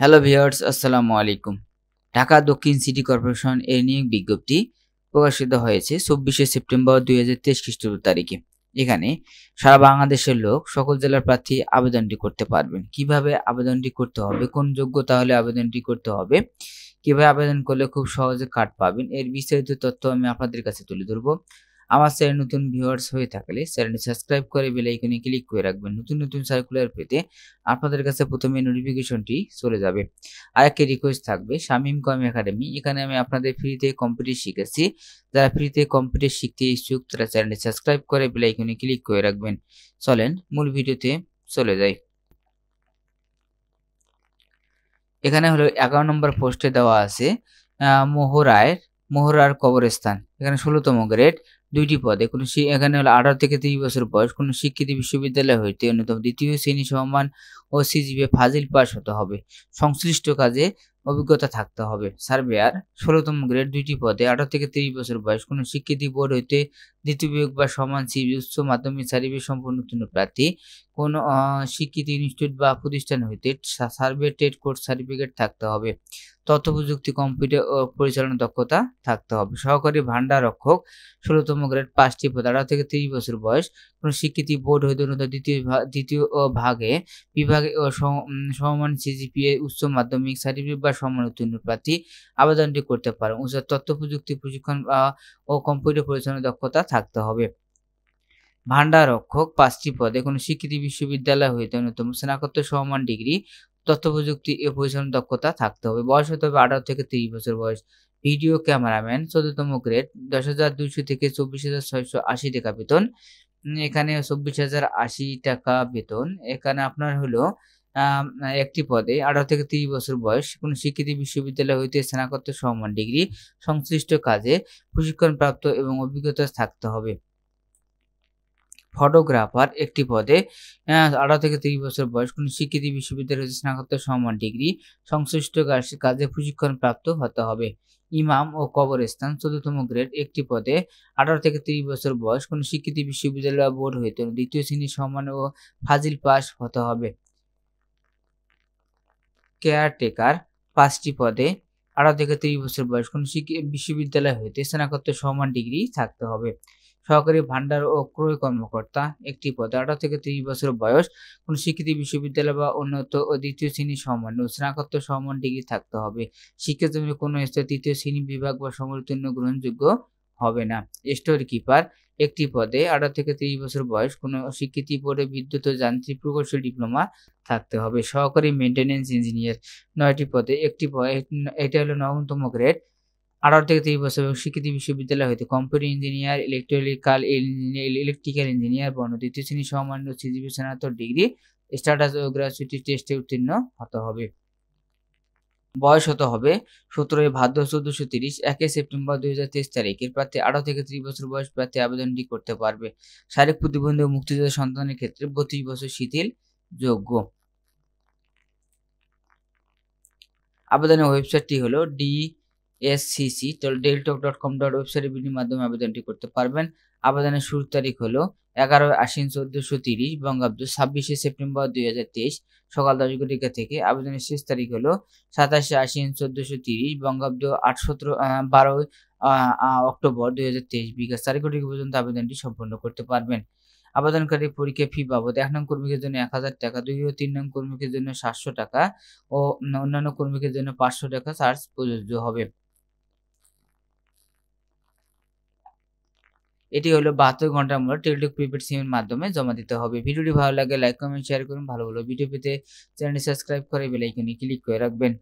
Hello viewers আসসালামু আলাইকুম। ঢাকা দক্ষিণ সিটি কর্পোরেশন এর নিয়োগ বিজ্ঞপ্তি প্রকাশিত হয়েছে চব্বিশে সেপ্টেম্বর দুই হাজার তেইশ খ্রিস্টাব্দ তারিখে। এখানে সারা বাংলাদেশের লোক সকল জেলার প্রার্থী আবেদনটি করতে পারবেন কীভাবে আবেদনটি করতে হবে, কোন যোগ্যতা হলে আবেদনটি করতে হবে, কীভাবে আবেদন করলে খুব সহজে কার্ড পাবেন, এর বিস্তারিত তথ্য আমি আপনাদের কাছে তুলে ধরবো। আমার চ্যানেল নতুন ভিউয়ার্স হয়ে থাকলে চ্যানেলটি সাবস্ক্রাইব করে বেল আইকনে ক্লিক করে রাখবেন নতুন নতুন সার্কুলার পেতে আপনাদের কাছে প্রথমে নোটিফিকেশনটি চলে যাবে। আর একটি রিকোয়েস্ট থাকবে, শামিম কম একাডেমি এখানে আমি আপনাদের ফ্রিতে কম্পিউটার শিখেছি। যারা ফ্রিতে কম্পিউটার শিখতে ইচ্ছুক, তারা চ্যানেলটি সাবস্ক্রাইব করে বেল আইকনে ক্লিক করে রাখবেন। চলেন, মূল ভিডিওতে চলে যাই। এখানে হলো এগারো নম্বর পোস্টে দেওয়া আছে মোহরায়ের মোহরার কবরস্থান। এখানে ষোলোতম গ্রেড দুইটি পদে, কোনো এখানে হলো আঠারো থেকে তিরিশ বছর বয়স, কোনো শিক্ষিত বিশ্ববিদ্যালয় হইতে অন্যতম দ্বিতীয় শ্রেণি সমান ও সিজিপে ফাজিল পাস হতে হবে। সংশ্লিষ্ট কাজে অভিজ্ঞতা থাকতে হবে। সার্ভেয়ার ষোলোতম গ্রেড দুইটি পদে, আঠারো থেকে তিরিশ বছর বয়স, কোনো স্বীকৃতি বোর্ড হইতে দ্বিতীয় বিয়োগ বা সমান সিবি উচ্চ মাধ্যমিক সার্ভে সম্পূর্ণ প্রার্থী। কোন স্বীকৃতি ইনস্টিটিউট বা প্রতিষ্ঠান হইতে সার্ভে টেট কোর্স সার্টিফিকেট থাকতে হবে। তথ্য প্রযুক্তি, কম্পিউটার ও পরিচালনা দক্ষতা থাকতে হবে। সহকারী ভান্ডার রক্ষক, ষোলোতম গ্রেড পাঁচটি পদ, আঠারো থেকে তিরিশ বছর বয়স। কোনো স্বীকৃতি বোর্ড হইতে দ্বিতীয় দ্বিতীয় ভাগে বিভাগে ও সমমান সিজিপিএ উচ্চ মাধ্যমিক সার্টিফিকেট বা সমান উত্তীর্ণ প্রার্থী আবেদনটি করতে পারেন। উচ্চ তথ্য প্রযুক্তি প্রশিক্ষণ ও কম্পিউটার পরিচালনা দক্ষতা থাকতে হবে। ভান্ডার রক্ষক পাঁচটি পদে কোনো স্বীকৃতি বিশ্ববিদ্যালয় হইতে অন্যতম স্নাতকোত্তর সমান ডিগ্রি তথ্য প্রযুক্তি ও পরিচালনা দক্ষতা থাকতে হবে। বয়স হতে হবে আঠারো থেকে তিরিশ বছর বয়স। ভিডিও ক্যামেরাম্যান চোদ্দতম গ্রেড, দশ হাজার দুইশো থেকে চব্বিশ হাজার ছয়শো আশি টাকা বেতন। এখানে চব্বিশ হাজার আশি টাকা বেতন। এখানে আপনার হলো একটি পদে আঠারো থেকে তিরিশ বছর বয়স কোনো স্বীকৃতি বিশ্ববিদ্যালয় হইতে স্নাতকোত্তর সমান ডিগ্রি সংশ্লিষ্ট কাজে প্রশিক্ষণপ্রাপ্ত এবং অভিজ্ঞতা থাকতে হবে। ফটোগ্রাফার একটি পদে আঠারো থেকে তিরিশ বছর বয়স কোনো স্বীকৃতি বিশ্ববিদ্যালয় হইতে স্নাতকোত্তর সমান ডিগ্রি সংশ্লিষ্ট কাজে প্রশিক্ষণ প্রাপ্ত হতে হবে। ইমাম ও কবরস্থান চতুর্থম গ্রেড একটি পদে, আঠারো থেকে তিরিশ বছর বয়স কোনো স্বীকৃতি বিশ্ববিদ্যালয় বোর্ড হইতে দ্বিতীয় শ্রেণির সম্মান ও ফাজিল পাস হতে হবে। কেয়ারটেকার পাঁচটি পদে, আঠারো থেকে তিরিশ বছর বয়স কোনো বিশ্ববিদ্যালয় হইতে স্নাতকোত্তর সমান ডিগ্রি থাকতে হবে। সহকারী ভান্ডার ও ক্রয় কর্মকর্তা একটি পদে, আঠারো থেকে তিরিশ বছর বয়স কোন স্বীকৃতি বিশ্ববিদ্যালয় বা উন্নত ও দ্বিতীয় শ্রেণি সমান স্নাতকোত্তর সমান ডিগ্রি থাকতে হবে। শিক্ষিত কোনো স্তর তৃতীয় শ্রেণি বিভাগ বা সমর্থন্য গ্রহণযোগ্য হবে না। স্টোর কিপার একটি পদে আঠারো থেকে তিরিশ বছর বয়স, কোনো স্বীকৃতি বোর্ডে বিদ্যুৎ ও যান্ত্রিক প্রকৌশল ডিপ্লোমা থাকতে হবে। সহকারী মেনটেন্যান্স ইঞ্জিনিয়ার নয়টি পদে, একটি এটা হলো নবমতম গ্রেড আঠারো থেকে তিরিশ বছর এবং স্বীকৃতি বিশ্ববিদ্যালয় হইতে computer engineer electrical electrical engineer বর্ণ। দ্বিতীয় শ্রেণি সমান্য সিজিবি স্নাতক ডিগ্রি স্ট্যাটাস ও গ্রাজুয়েটি টেস্টে উত্তীর্ণ হতে হবে। বয়স হতে হবে। সতেরোই ভাদ্র চোদ্দশো তিরিশ, একে সেপ্টেম্বর দুই হাজার তেইশ তারিখের প্রার্থী আঠারো থেকে ত্রিশ বছর বয়স প্রার্থী আবেদনটি করতে পারবে। শারীরিক প্রতিবন্ধী ও মুক্তিযোদ্ধা সন্তানের ক্ষেত্রে বত্রিশ বছর শিথিল যোগ্য। আবেদনের ওয়েবসাইটটি হলো ডি এসসিসি ডেলটক ডট কম ডট ওয়েবসাইটের বিনির মাধ্যমে আবেদনটি করতে পারবেন। আবেদনের শুরুর তারিখ হলো এগারো আশ্বিন চোদ্দশো তিরিশ, বঙ্গাব্দ ছাব্বিশে সেপ্টেম্বর দুই হাজার তেইশ, সকাল দশ ঘটিকা থেকে। আবেদনের শেষ তারিখ হলো সাতাশে আশ্বিন চোদ্দশো তিরিশ, বঙ্গাব্দ আট সতেরো বারো অক্টোবর দুই হাজার তেইশ বিকাশ। চার ঘটিকা পর্যন্ত আবেদনটি সম্পন্ন করতে পারবেন। আবেদনকারী পরীক্ষা ফি বাবদ এক নং কর্মীদের জন্য এক হাজার টাকা, দুই ও তিন নং কর্মীদের জন্য সাতশো টাকা ও অন্যান্য কর্মীদের জন্য পাঁচশো টাকা চার্জ প্রযোজ্য হবে। এটি হলো বাহাত্তর ঘণ্টার মধ্যে টেলিটক প্রিপেড সিমের মাধ্যমে জমা দিতে হবে। ভিডিওটি ভালো লাগে লাইক কমেন্ট শেয়ার করুন। ভালো ভালো ভিডিও পেতে চ্যানেলটি সাবস্ক্রাইব করে বেলাইকনে ক্লিক করে রাখবেন।